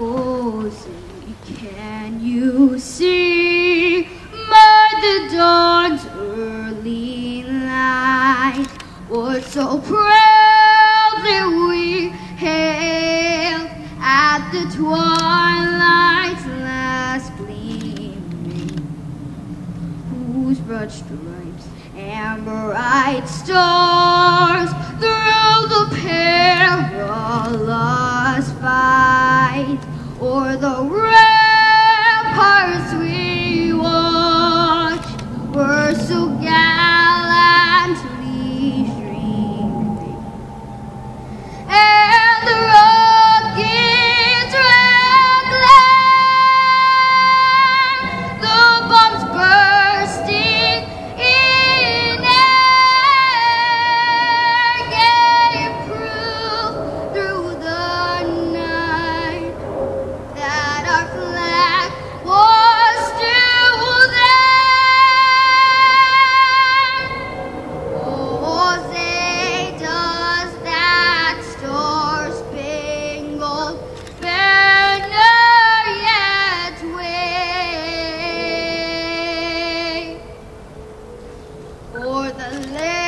Oh, can you see the dawn's early light? Or so proudly we hail at the twilight's last gleaming, whose broad stripes and bright stars. For the ramparts we walk. for the land.